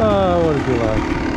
oh, what a good life.